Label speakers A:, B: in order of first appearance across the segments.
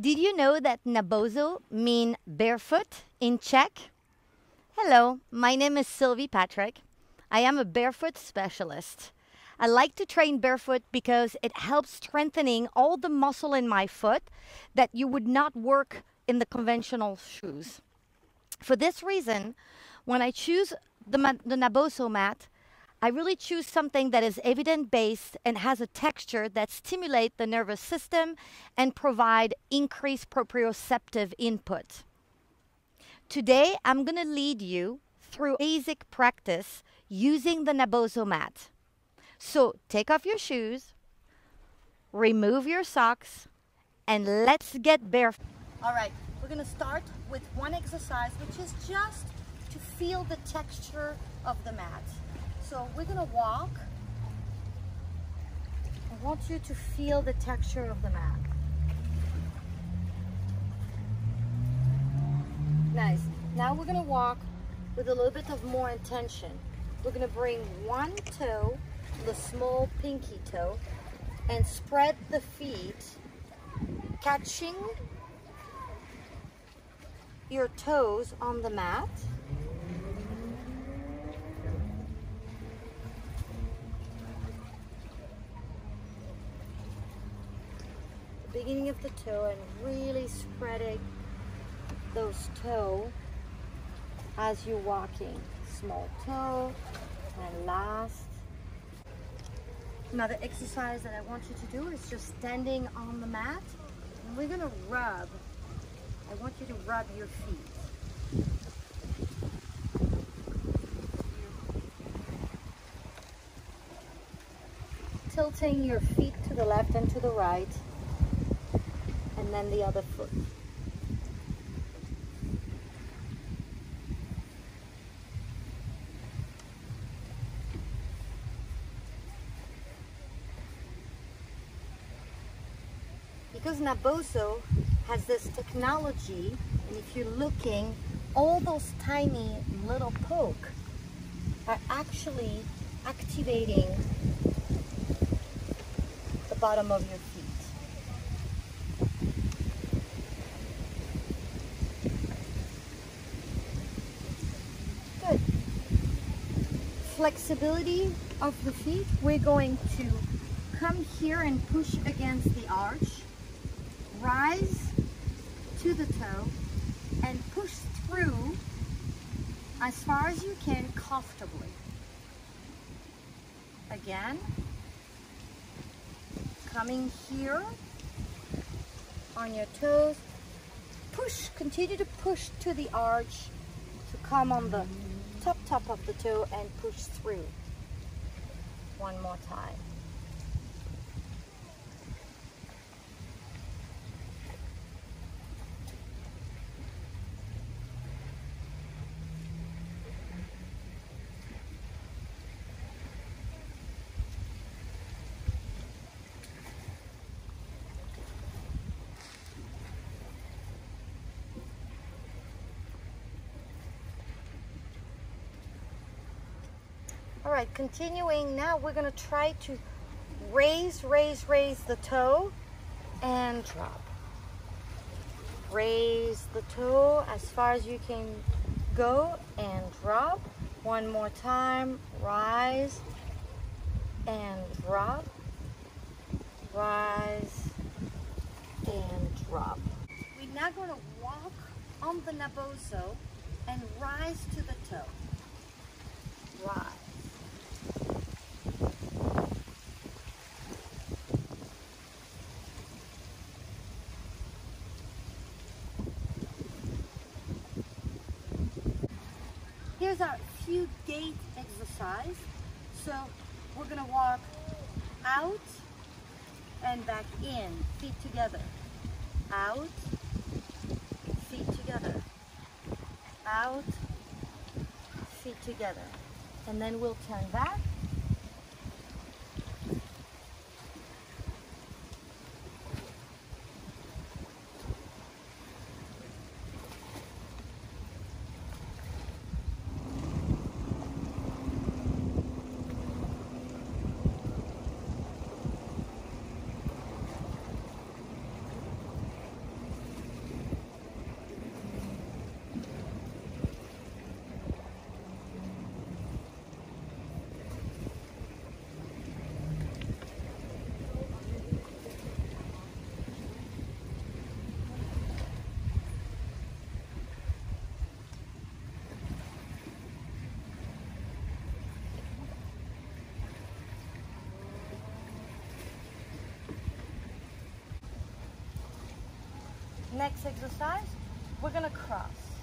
A: Did you know that naboso mean barefoot in Czech? Hello, my name is Sylvie Patrick. I am a barefoot specialist. I like to train barefoot because it helps strengthening all the muscle in my foot that you would not work in the conventional shoes. For this reason, when I choose the, the Naboso mat, I really choose something that is evidence-based and has a texture that stimulate the nervous system and provide increased proprioceptive input. Today, I'm going to lead you through basic practice using the Naboso mat. So take off your shoes, remove your socks, and let's get barefoot. All right, we're going to start with one exercise, which is just to feel the texture of the mat. So we're gonna walk. I want you to feel the texture of the mat. Nice. Now we're gonna walk with a little bit of more intention. We're gonna bring one toe, the small pinky toe, and spread the feet, catching your toes on the mat. Beginning of the toe and really spreading those toe as you're walking. Small toe and last. Another exercise that I want you to do is just standing on the mat and we're gonna rub. I want you to rub your feet. Tilting your feet to the left and to the right and then the other foot. Because Naboso has this technology, and if you're looking, all those tiny little poke are actually activating the bottom of your feet. Flexibility of the feet, we're going to come here and push against the arch, rise to the toe, and push through as far as you can comfortably. Again, coming here on your toes, push, continue to push to the arch to come on the top top of the toe and push through. One more time. All right, continuing now, we're gonna try to raise, raise, raise the toe and drop. Raise the toe as far as you can go and drop. One more time, rise and drop. Rise and drop. We're now gonna walk on the Naboso and rise to the toe. Rise. So we're gonna walk out and back in, feet together. Out, feet together. Out, feet together. And then we'll turn back Next exercise, we're gonna cross.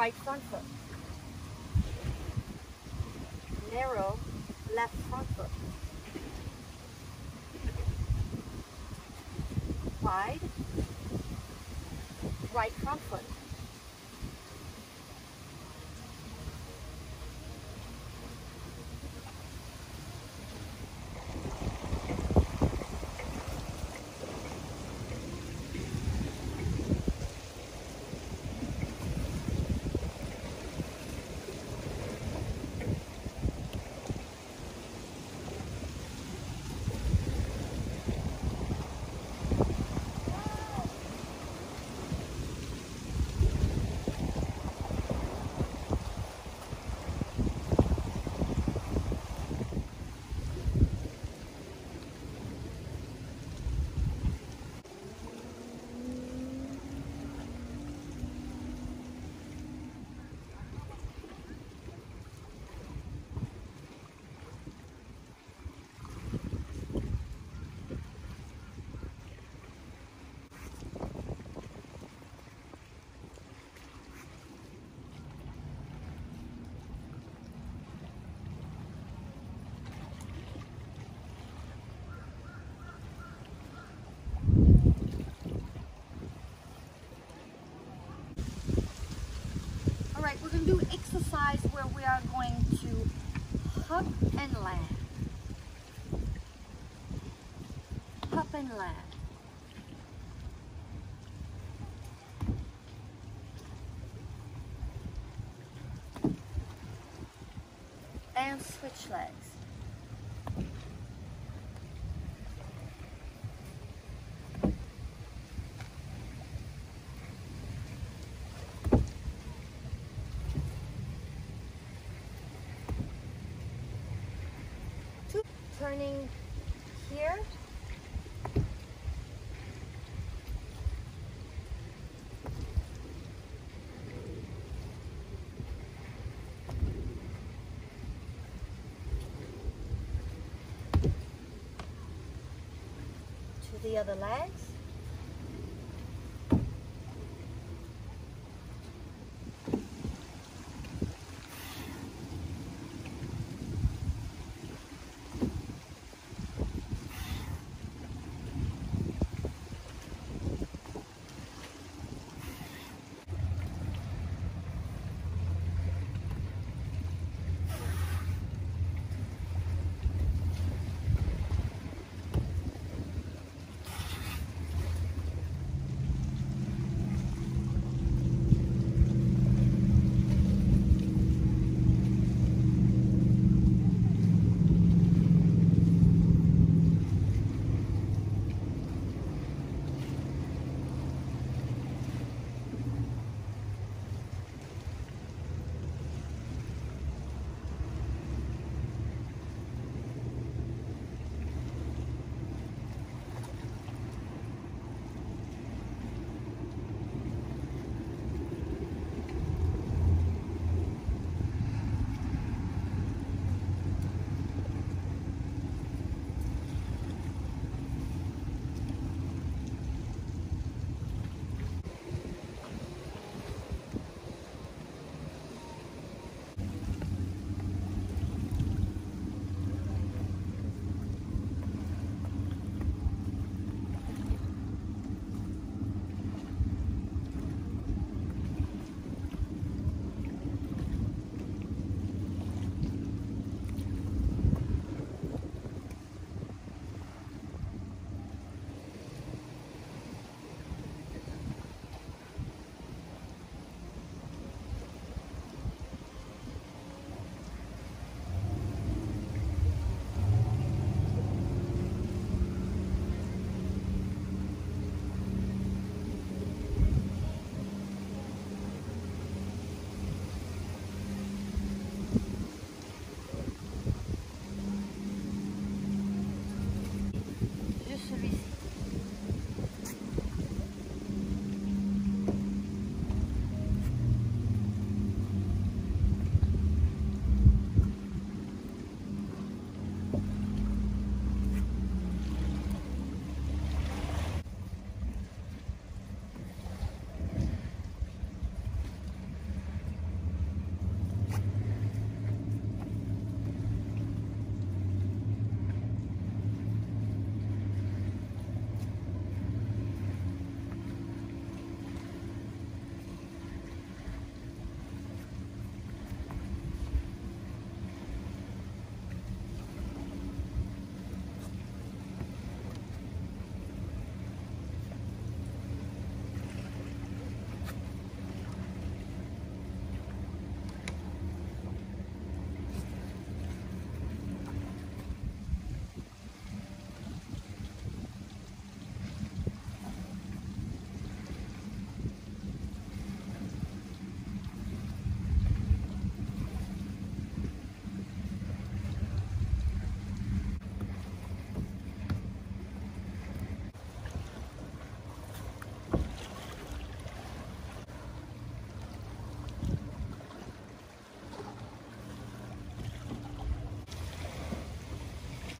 A: Right front foot. Narrow left front foot. Wide right front foot. We're gonna do exercise where we are going to hop and land. Hop and land. And switch legs. Turning here. To the other legs.